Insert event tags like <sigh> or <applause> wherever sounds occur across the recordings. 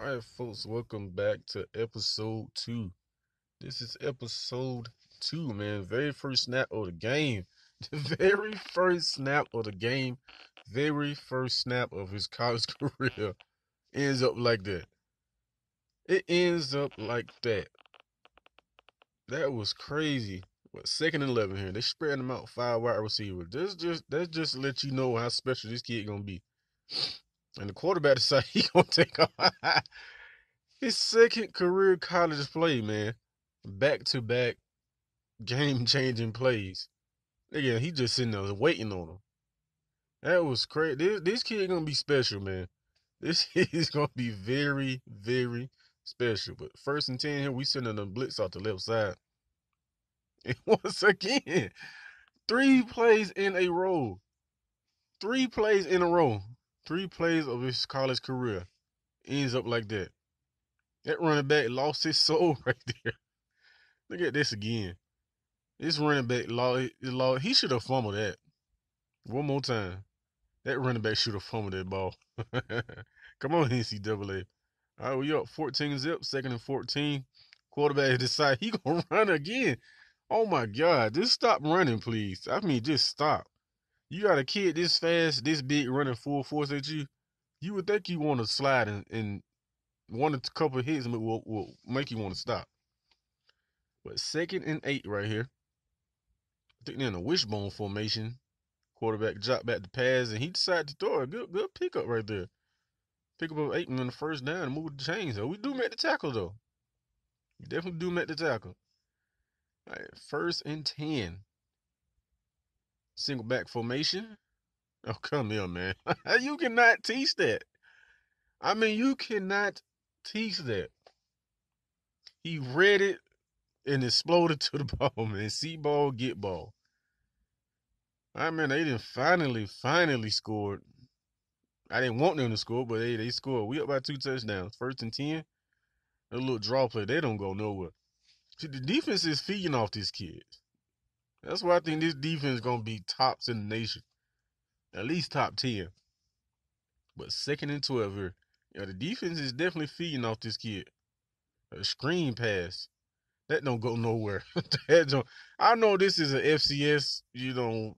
All right, folks, welcome back to episode two. This is episode two, man. Very first snap of the game. <laughs> The very first snap of the game, very first snap of his college <laughs> career ends up like that. It ends up like that. That was crazy. What second and eleven here? They spreading him out five wide receivers. That's just that's just let you know how special this kid gonna be. And the quarterback decided <laughs> he gonna take off his second career college play, man. Back to back game changing plays. Again, he just sitting there waiting on him. That was crazy. This, this kid gonna be special, man. This <laughs> is gonna be very, very special. But first and ten here, we sending the blitz off the left side. And <laughs> once again, three plays in a row. Three plays in a row. Three plays of his college career ends up like that. That running back lost his <laughs> soul right there. Look at this again. This running back lost, lost he should have fumbled that. One more time. That running back should have fumbled that ball. <laughs> Come on, NCAA. All right, we up 14 zip, second and 14. Quarterback <laughs> decide he gonna run again. Oh my God, just stop running, please. I mean, just stop. You got a kid this fast, this big, running full force at you. You would think you want to slide and, and one or two couple hits will, will make you want to stop. But second and eight right here. I think they're in a wishbone formation. Quarterback dropped back the pass, and he decided to throw a good good pickup right there. Pick up of eight on the first down and move the chains. So we do make the tackle though. We definitely do make the tackle. All right, first and ten. Single back formation. Oh, come here, man. <laughs> you cannot teach that. I mean, you cannot teach that. He read it and exploded <laughs> to the ball, man. See ball, get ball. I mean, they didn't finally, finally scored. I didn't want them to score, but they they scored. We up by two touchdowns. First and ten. A little draw play. They don't go nowhere. See, the defense is feeding off these kids. That's why I think this defense is gonna be tops in the nation. At least top ten. But second and twelve here. Yeah, the defense is definitely feeding off this kid. A screen pass. That don't go nowhere. <laughs> that don't, I know this is an FCS, you know,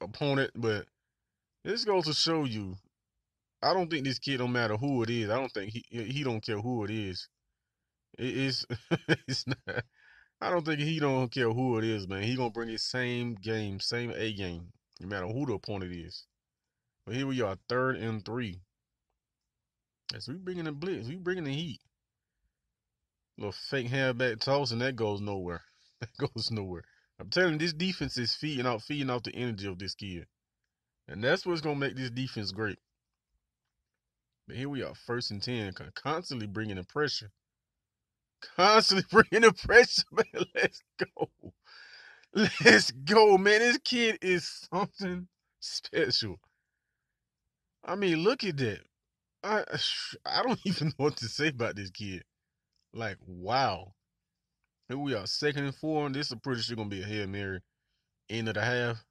opponent, but this goes to show you. I don't think this kid don't matter who it is. I don't think he he don't care who it is. It is <laughs> it's not I don't think he don't care who it is, man. He gonna bring his same game, same A game, no matter who the opponent is. But here we are, third and three. As we bringing the blitz, we bringing the heat. Little fake handback toss, and that goes nowhere. <laughs> That goes nowhere. I'm telling you, this defense is feeding out, feeding off the energy of this kid, and that's what's gonna make this defense great. But here we are, first and ten, constantly bringing the pressure, constantly <laughs> bringing the pressure. Man, <laughs> let's go, let's go, man. This kid is something special. I mean, look at that. I <sighs> I don't <laughs> even know what to say about this kid. Like, wow. Here we are, second and four, this is pretty sure gonna be a Hail Mary. End of the half.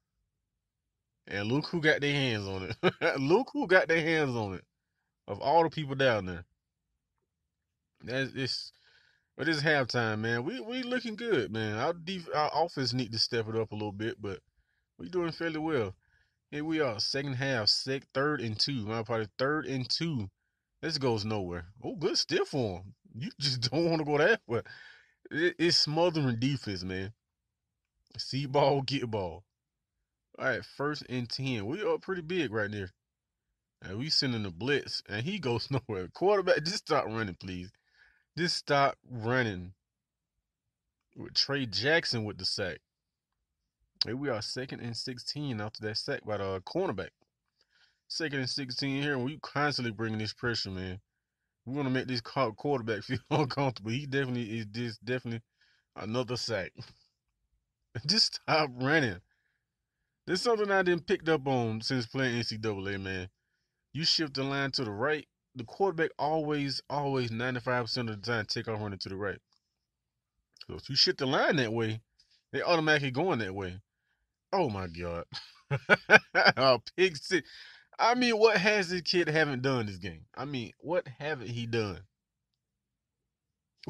And look who got their hands on it. look who got their hands on it. Of all the people down there. That's it's but it's halftime, man. We we looking good, man. Our def- our offense need to step it up a little bit, but we doing fairly well. Here we are, second half, sec, third and two. My part third and two. This goes nowhere. Oh, good stiff form. You <laughs> just don't want to go that way. It, it's smothering defense, man. See ball, get ball. All right, first and ten. We are pretty big right there. And we sending the blitz, and he goes <laughs> nowhere. Quarterback, just stop running, please. Just stop running. With Trey Jackson with the sack. Here we are, second and 16 after that sack by the cornerback. Second and 16 here, and we constantly bringing this pressure, man. We want to make this quarterback <laughs> feel uncomfortable. He definitely is this definitely another sack. <laughs> Just stop running. There's something I didn't picked up on since playing NCAA, man. You shift the line to the right, the quarterback always, always 95% of the time take off running to the right. So if you shift the line that way, they automatically going that way. Oh my God. <laughs> oh, pig six. I mean, what has this kid haven't done this game? I mean, what haven't he done?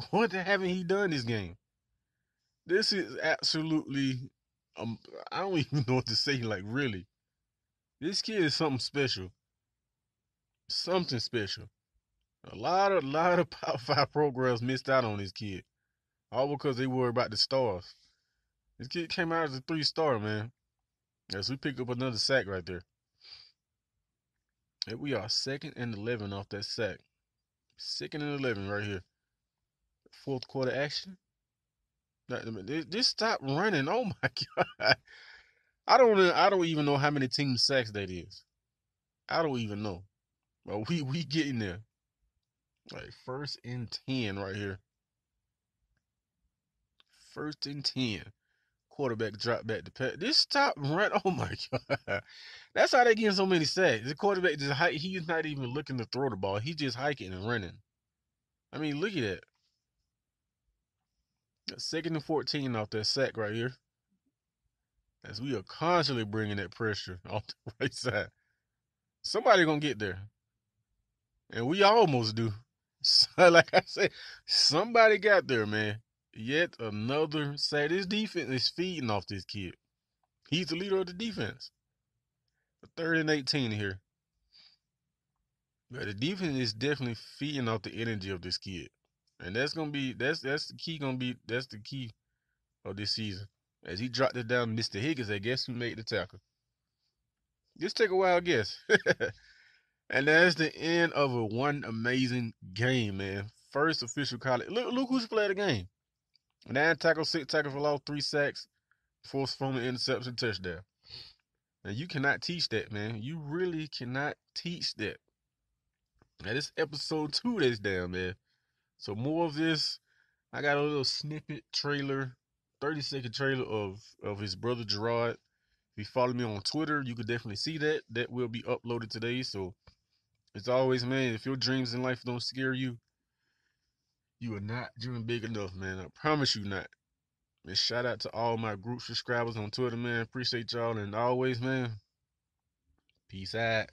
What haven't he done this game? This is absolutely um I don't <laughs> even know what to say, like really. This kid is something special. Something special. A lot of <laughs> lot of Power Five programs missed out on this kid. All because they worried about the stars. This kid came out as a three star, man. As we pick up another sack right there. And we are second and eleven off that sack. Second and eleven right here. Fourth quarter action. Just stop running. <laughs> Oh my god. I don't I don't even know how many team sacks that is. I don't even know. But we we getting there. Like first and ten right here. First and ten. Quarterback drop back to pet. This stop run. <laughs> Oh my god. That's how they getting so many sacks. The quarterback just hike. He's not even looking to throw the ball. He's just hiking and running. I mean, look at that. Second and 14 off that sack right here. As we are constantly bringing that pressure <laughs> off the right side. Somebody gonna get there. And we almost do. So, <laughs> like I said, somebody got there, man. Yet another say this defense is feeding off this kid. He's the leader of the defense. Third and 18 here. But the defense is definitely feeding off the energy of this kid. And that's gonna be that's that's the key gonna be that's the key of this season. As he dropped it down, Mr. Higgins, I guess who made the tackle. Just take a wild guess. <laughs> and that's the end of a one amazing game, man. First official college. Look, look who's played the game. Nine tackles, six tackles for loss, three sacks, four fumble interception, touchdown. And you cannot teach that, man. You really cannot teach that. Now this episode two that's down, man. So more of this. I got a little snippet trailer, 30 second trailer of of his brother Gerard. If you follow me on Twitter, you could definitely see that. That will be uploaded today. So it's always, man, if your dreams in life don't scare you, you are not dreaming big enough, man. I promise you not. And shout out to all my group subscribers on Twitter, man. Appreciate y'all. And always, man, peace out.